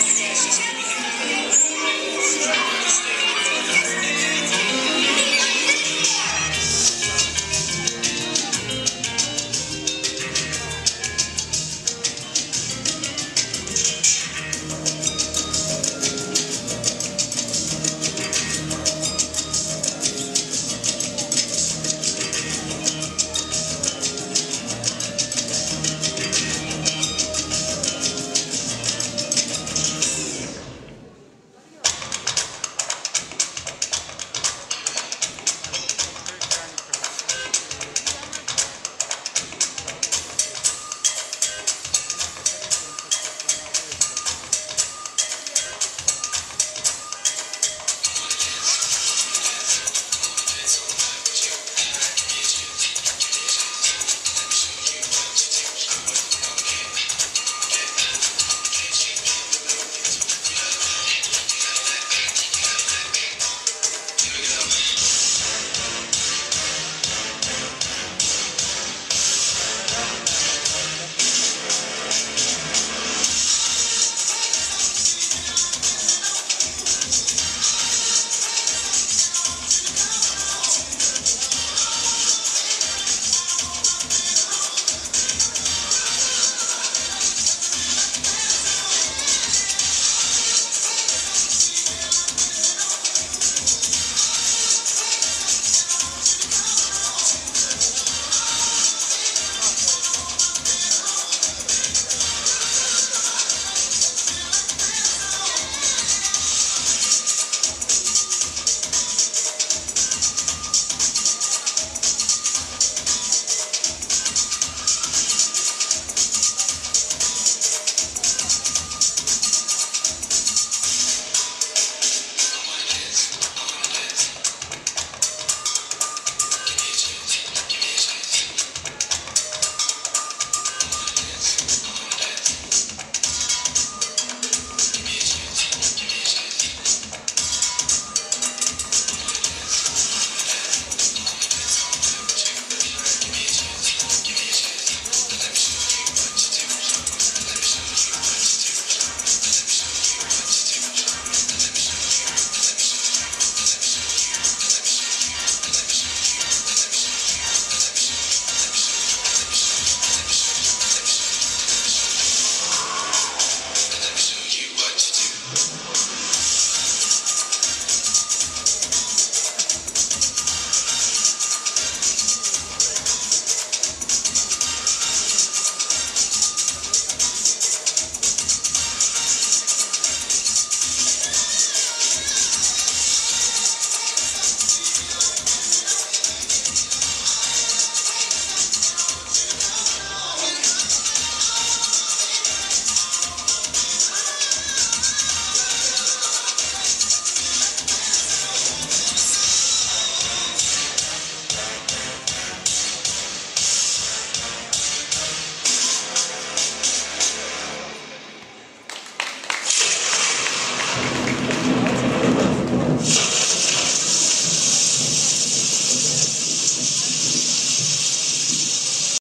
Station.